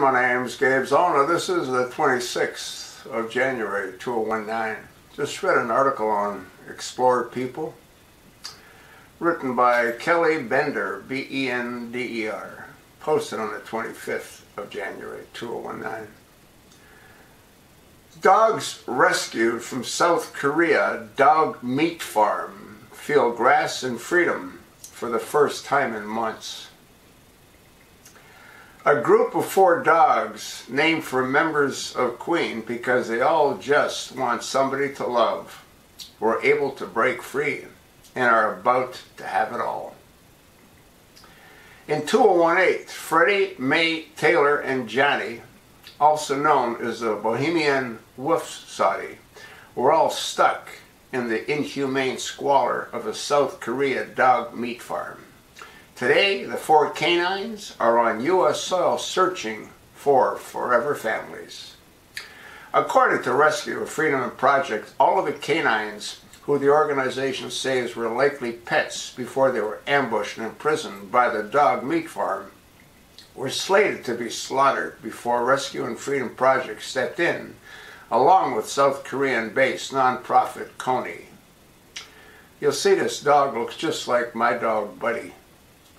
my name's Gabe Zolna. This is the 26th of January 2019. Just read an article on Explore People written by Kelly Bender, B-E-N-D-E-R, posted on the 25th of January 2019. Dogs rescued from South Korea dog meat farm feel grass and freedom for the first time in months. A group of four dogs named for members of Queen because they all just want somebody to love were able to break free and are about to have it all. In 2018, Freddie, May, Taylor, and Johnny, also known as the Bohemian Woofsody, were all stuck in the inhumane squalor of a South Korea dog meat farm. Today, the four canines are on U.S. soil searching for forever families. According to Rescue Freedom Project, all of the canines who the organization says were likely pets before they were ambushed and imprisoned by the dog meat farm were slated to be slaughtered before Rescue and Freedom Project stepped in, along with South Korean-based nonprofit KONI. You'll see this dog looks just like my dog Buddy.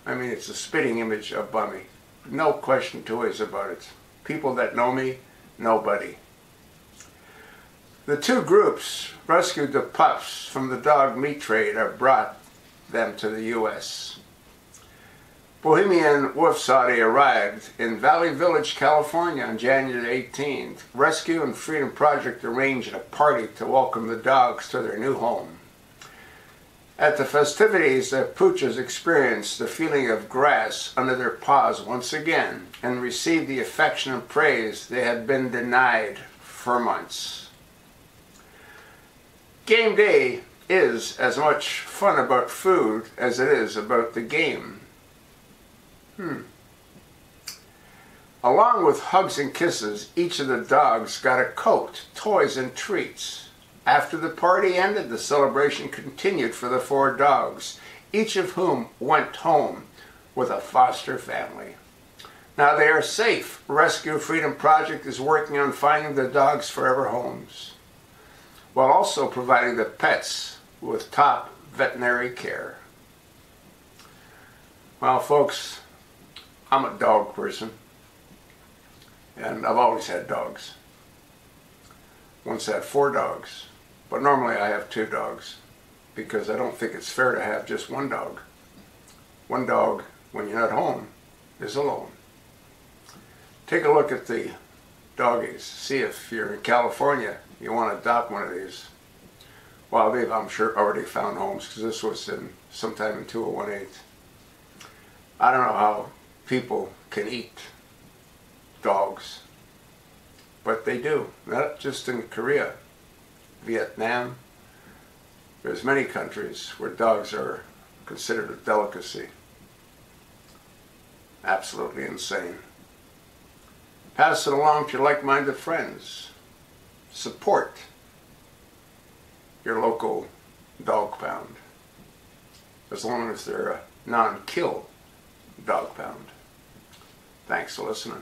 I mean, it's a spitting image of Bummy. No question two ways about it. People that know me, nobody. The two groups rescued the pups from the dog meat trade or brought them to the U.S. Bohemian Woofsody arrived in Valley Village, California on January 18th. Rescue and Freedom Project arranged a party to welcome the dogs to their new home. At the festivities, the pooches experienced the feeling of grass under their paws once again and received the affection and praise they had been denied for months. Game day is as much fun about food as it is about the game. Hmm. Along with hugs and kisses, each of the dogs got a coat, toys, and treats. After the party ended, the celebration continued for the four dogs, each of whom went home with a foster family. Now they are safe. Rescue Freedom Project is working on finding the dogs forever homes, while also providing the pets with top veterinary care. Well, folks, I'm a dog person, and I've always had dogs. Once had four dogs. But normally I have two dogs because I don't think it's fair to have just one dog. One dog, when you're not home, is alone. Take a look at the doggies. See if you're in California, you want to adopt one of these. Well, they've, I'm sure, already found homes because this was in sometime in 2018. I don't know how people can eat dogs, but they do, not just in Korea. Vietnam. There's many countries where dogs are considered a delicacy. Absolutely insane. Pass it along to your like-minded friends. Support your local dog pound. As long as they're a non-kill dog pound. Thanks for listening.